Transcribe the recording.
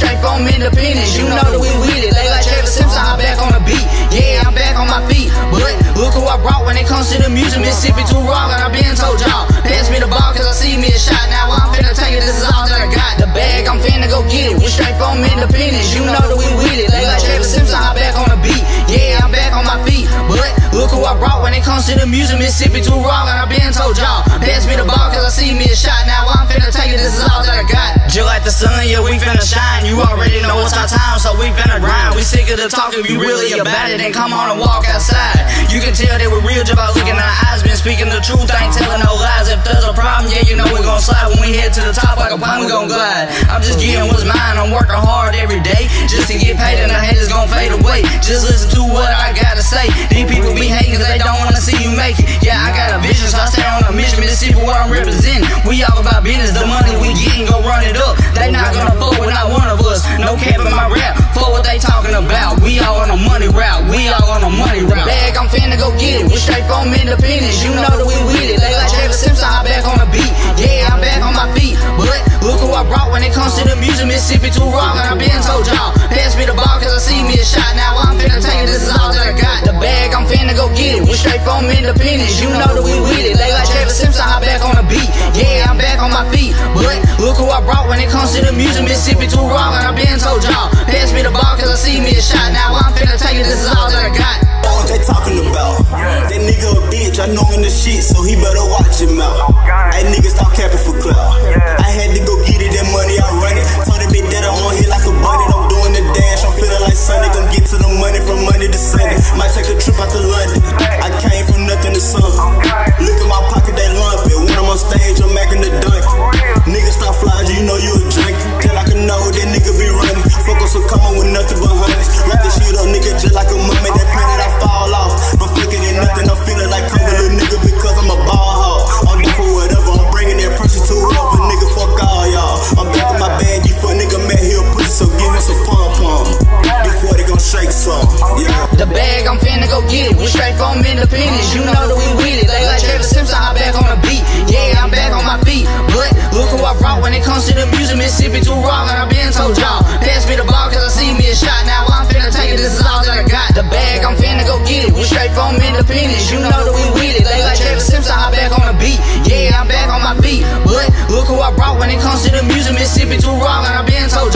straight from independence, you know that we with it. Lay like Travis Simpson, I'm back on the beat. Yeah, I'm back on my feet. But look who I brought when it comes to the music. Mississippi too raw, and I been told y'all. Pass me the ball, cause I see me a shot. Now I'm finna take it, this is all that I got. The bag, I'm finna go get it. We straight from independence, you know that we with it. Lay like Travis Simpson, I'm back on the beat. Yeah, I'm back on my feet. But look who I brought when it comes to the music. Mississippi too raw, shine. You already know it's our time, so we finna grind. We sick of the talking, you really about it, then come on and walk outside. You can tell that we're real just by looking in our eyes. Been speaking the truth, ain't telling no lies. If there's a problem, yeah, you know we're gonna slide. When we head to the top like a pine, we gon' glide. I'm just getting what's mine, I'm working hard every day. Just to get paid, and the haters gon' fade away. Just listen to what I gotta say. These people be hating cause they don't wanna see you make it. Yeah, I got a vision, so I stay on a mission. Mississippi, what I'm representing. We all about business, the about. We all on a money route, we all on a money route. Bag, I'm finna go get it. We straight from independence, you know that we with it. Lay like Travis Simpson, I'm back on the beat. Yeah, I'm back on my feet. But look who I brought when it comes to the music. Mississippi too raw, and I been told y'all. Pass me the ball, cause I see me a shot. Now I'm finna take it, this is all that I got. The bag, I'm finna go get it. We straight from independence, you know that we with it. Lay like Travis Simpson, I'm back on the beat. Yeah, I'm back on my feet. But look who I brought when it comes to the music. Mississippi too raw, and I been told y'all. Pass me the ball, cause I see me a shot. Now I'm finna tell you this is all that I got. Straight from independence, you know that we with it. They like Travis Simpson, I'm back on the beat. Yeah, I'm back on my feet. But look who I brought when it comes to the music. Mississippi too raw, and I been told y'all. Pass me the ball, cause I see me a shot. Now I'm finna take it, this is all that I got. The bag, I'm finna go get it. We straight from independence, you know that we with it. They like Travis Simpson, I'm back on the beat. Yeah, I'm back on my feet. But look who I brought when it comes to the music. Mississippi too raw, and I been told